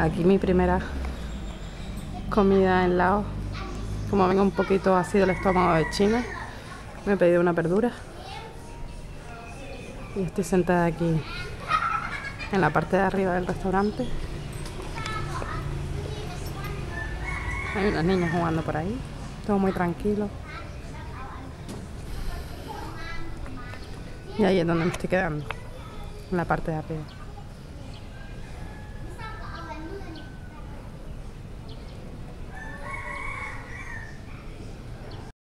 Aquí mi primera comida en Laos. Como vengo un poquito así del estómago de China, me he pedido una verdura. Y estoy sentada aquí en la parte de arriba del restaurante. Hay unos niños jugando por ahí. Todo muy tranquilo. Y ahí es donde me estoy quedando. En la parte de arriba.